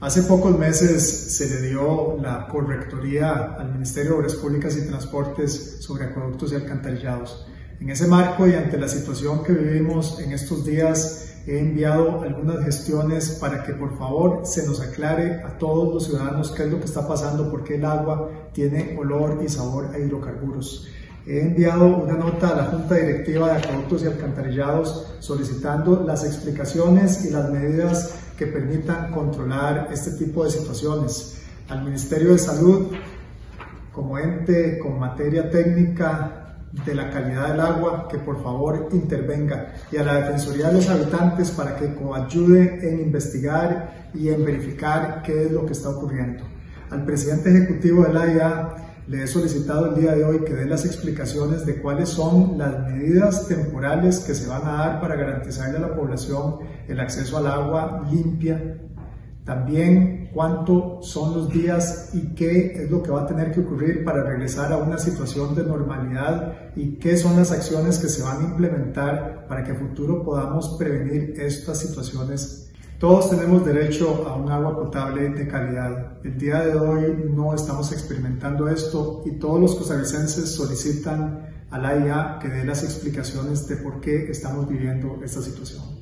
Hace pocos meses se le dio la correctoría al Ministerio de Obras Públicas y Transportes sobre acueductos y alcantarillados. En ese marco y ante la situación que vivimos en estos días, he enviado algunas gestiones para que por favor se nos aclare a todos los ciudadanos qué es lo que está pasando, por qué el agua tiene olor y sabor a hidrocarburos. He enviado una nota a la Junta Directiva de Acueductos y Alcantarillados solicitando las explicaciones y las medidas que permitan controlar este tipo de situaciones. Al Ministerio de Salud, como ente con materia técnica de la calidad del agua, que por favor intervenga, y a la Defensoría de los Habitantes para que ayude en investigar y en verificar qué es lo que está ocurriendo. Al presidente ejecutivo de la AIA le he solicitado el día de hoy que dé las explicaciones de cuáles son las medidas temporales que se van a dar para garantizarle a la población el acceso al agua limpia. También cuánto son los días y qué es lo que va a tener que ocurrir para regresar a una situación de normalidad y qué son las acciones que se van a implementar para que a futuro podamos prevenir estas situaciones todos tenemos derecho a un agua potable de calidad. El día de hoy no estamos experimentando esto y todos los costarricenses solicitan a la IA que dé las explicaciones de por qué estamos viviendo esta situación.